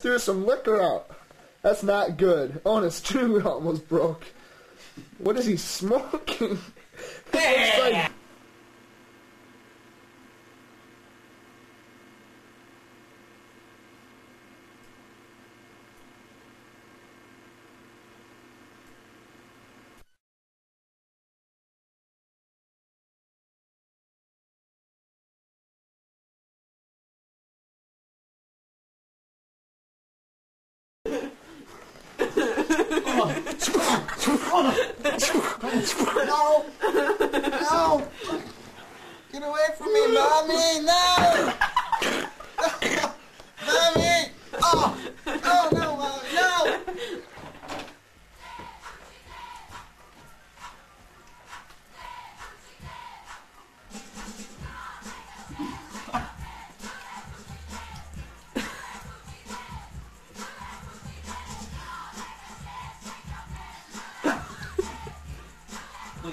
Threw some liquor out. That's not good. Oh, and his tube almost broke. What is he smoking? It's No! No! Get away from me, mommy! No!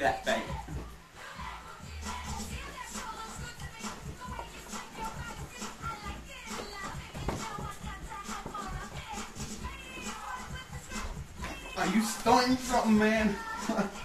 That faggot. Are you starting something, man?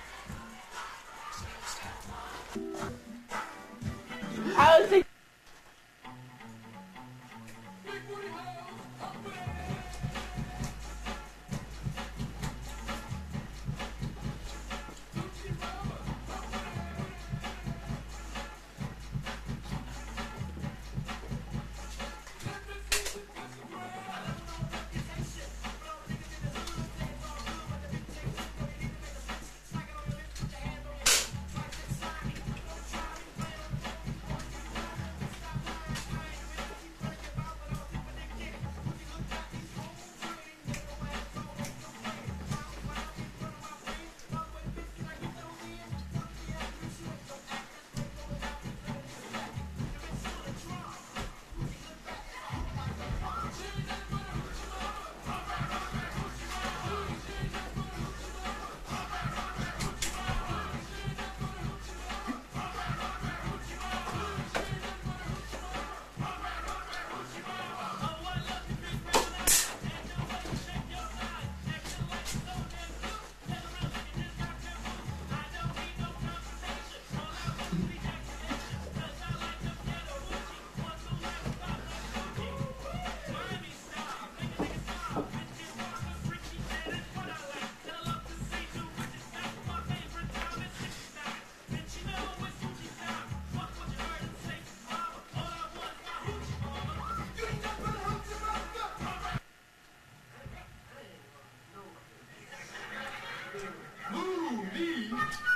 Who me?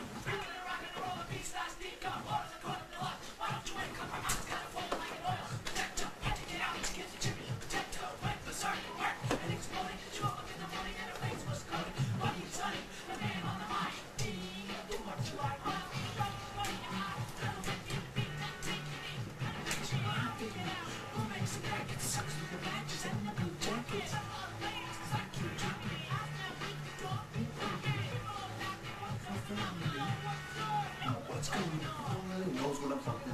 Rock and roll, the beat slash deep cut, what is it? What's going on? He knows what I'm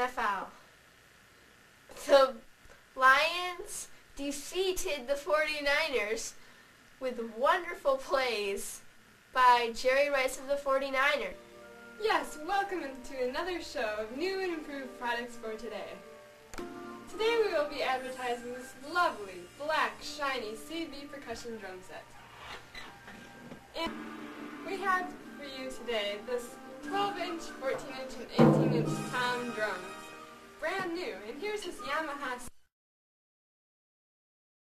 NFL. The Lions defeated the 49ers with wonderful plays by Jerry Rice of the 49ers. Yes, welcome to another show of new and improved products for today. Today we will be advertising this lovely, black, shiny CB percussion drum set. And we have for you today this 12-inch, 14-inch, and 18-inch tom drums. Brand new, and here's his Yamaha